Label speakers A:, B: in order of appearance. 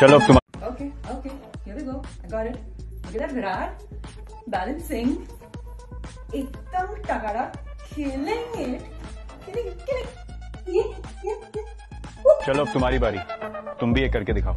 A: चलो
B: okay okay here we go I got एकदम तगड़ा. खेलेंगे.
A: चलो तुम्हारी बारी. तुम भी एक करके दिखाओ.